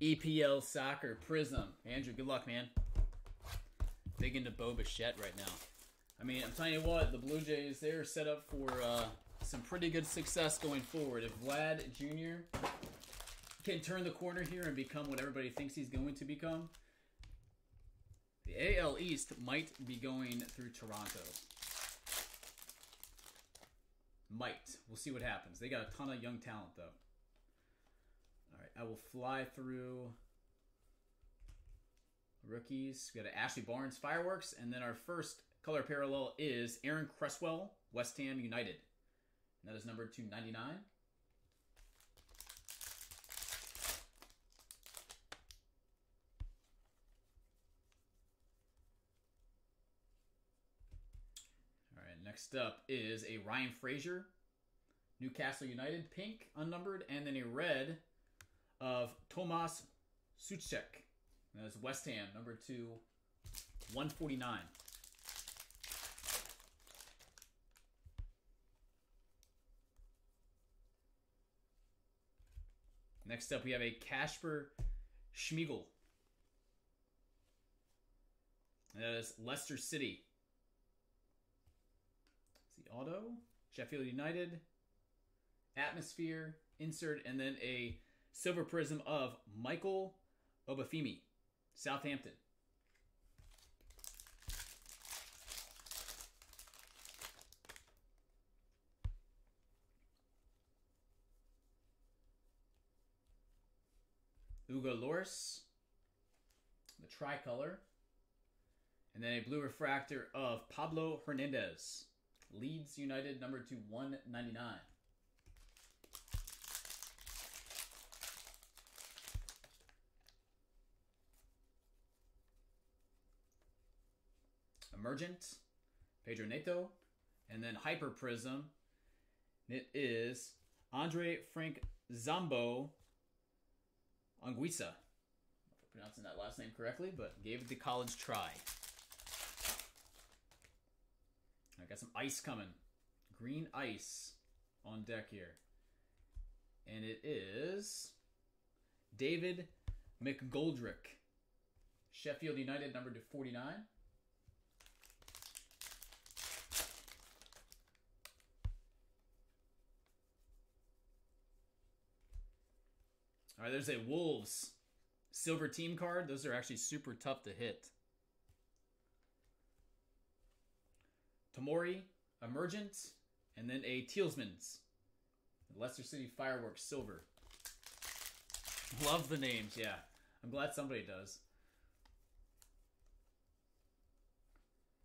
EPL Soccer Prizm. Andrew, good luck, man. Big into Bo Bichette right now. I mean, I'm telling you what, the Blue Jays, they're set up for uh, some pretty good success going forward. If Vlad Jr. can turn the corner here and become what everybody thinks he's going to become, the AL East might be going through Toronto. Might. We'll see what happens. They got a ton of young talent, though. All right, I will fly through rookies. We got Ashley Barnes, Fireworks, and then our first color parallel is Aaron Cresswell, West Ham United. And that is number 299. All right, next up is a Ryan Fraser, Newcastle United, pink, unnumbered, and then a red of Tomas Soucek. That is West Ham, number two, 149. Next up, we have a Kasper Schmeichel. That is Leicester City. It's the auto. Sheffield United. Atmosphere. Insert. And then a silver Prizm of Michael Obafemi. Southampton. Hugo Lloris, the tricolor, and then a blue refractor of Pablo Hernandez, Leeds United, number to 199. Emergent, Pedro Neto, and then Hyper Prizm. It is Andre Frank Zombo Anguissa. Pronouncing that last name correctly, but gave it the college try. I got some ice coming. Green ice on deck here. And it is David McGoldrick. Sheffield United, number to 49. All right, there's a Wolves silver team card. Those are actually super tough to hit. Tomori, Emergent, and then a Tielemans. Leicester City Fireworks Silver. Love the names, yeah. I'm glad somebody does.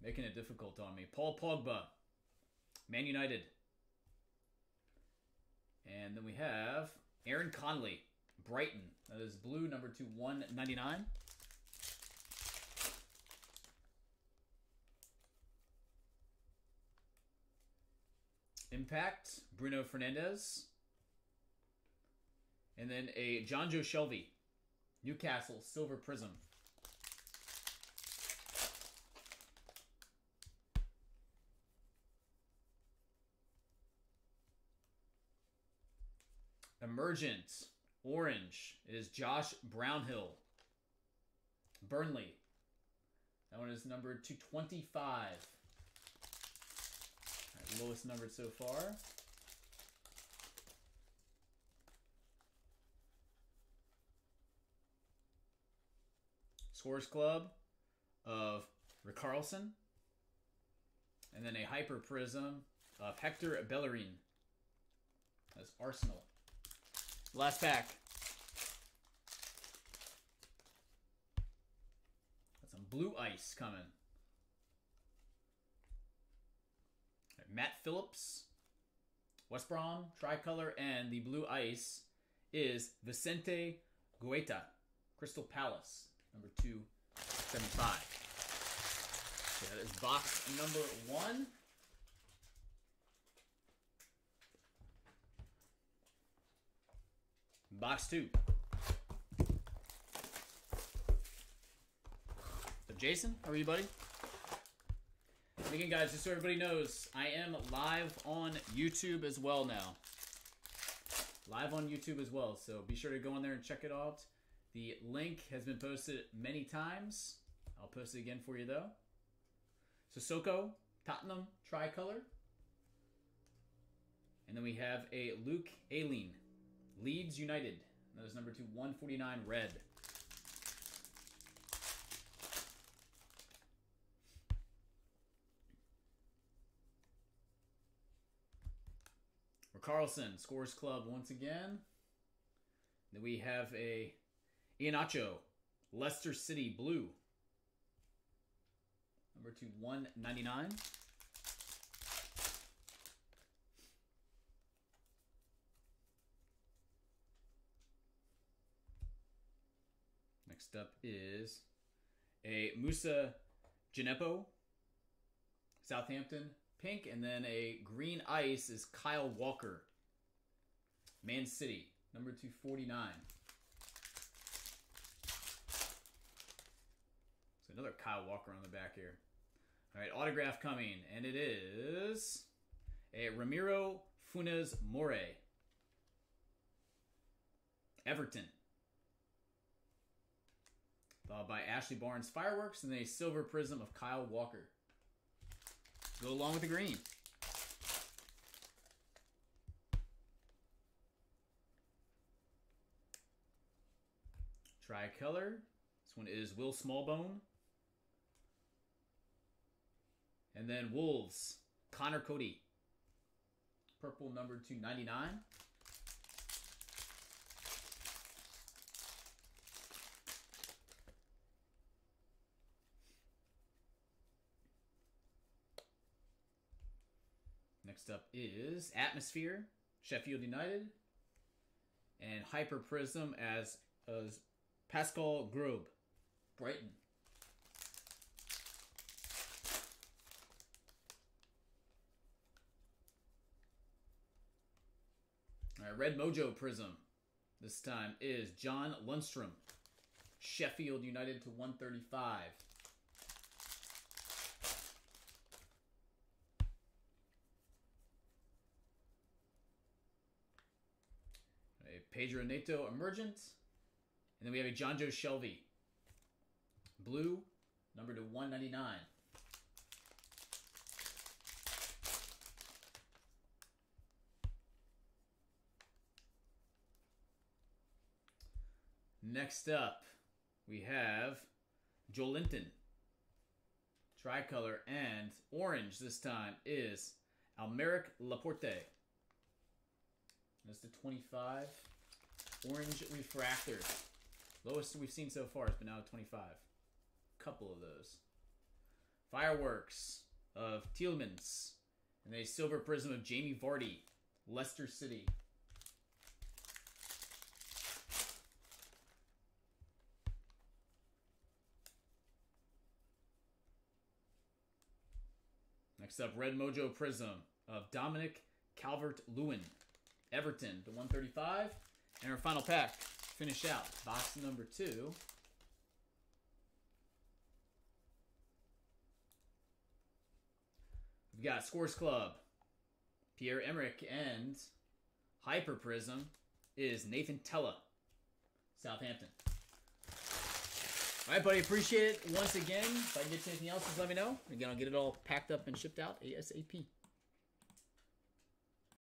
Making it difficult on me. Paul Pogba, Man United. And then we have Aaron Connolly, Brighton. That is blue, number two, 199. Impact, Bruno Fernandes. And then a Jonjo Shelvey, Newcastle Silver Prizm. Emergent, Orange is Josh Brownhill. Burnley. That one is numbered 225. Right, lowest numbered so far. Scores Club of Rick Carlson. And then a Hyper Prizm of Hector Bellerin. That's Arsenal. Last pack. Got some blue ice coming. Right, Matt Phillips, West Brom, tricolor, and the blue ice is Vicente Guaita, Crystal Palace, number 275. So that is box number one. Box two. So Jason, how are you, buddy? And again, guys, just so everybody knows, I am live on YouTube as well now. Live on YouTube as well, so be sure to go in there and check it out. The link has been posted many times. I'll post it again for you though. Sissoko, Tottenham, tricolor. And then we have a Luke Ayling, Leeds United. That is number two, 149 red. Carlson scores club once again. Then we have a Iheanacho, Leicester City blue. Number two, 199. Next up is a Moussa Djenepo, Southampton pink, and then a green ice is Kyle Walker, Man City, number 249. So another Kyle Walker on the back here. All right, autograph coming, and it is a Ramiro Funes Mori. Everton. Followed by Ashley Barnes Fireworks and a silver Prizm of Kyle Walker. Go along with the green. Tricolor. This one is Will Smallbone. And then Wolves, Conor Coady. Purple number 299. Next up is Atmosphere, Sheffield United, and Hyper Prizm as, as Pascal Grobe, Brighton. All right, Red Mojo Prizm. This time is John Lundstram, Sheffield United to 135. Pedro Neto Emergent. And then we have a Jonjo Shelvey. Blue, number to 199. Next up, we have Joelinton. Tricolor and orange this time is Aymeric Laporte. That's the 25. Orange Refractor. Lowest we've seen so far has been out of 25. Couple of those. Fireworks of Tielemans. And a Silver Prizm of Jamie Vardy. Leicester City. Next up, Red Mojo Prizm of Dominic Calvert-Lewin. Everton to 135. And our final pack, finish out box number two. We've got Scores Club, Pierre Emerick, and Hyper Prizm is Nathan Tella, Southampton. All right, buddy. Appreciate it once again. If I can get you anything else, just let me know. Again, I'll get it all packed up and shipped out ASAP.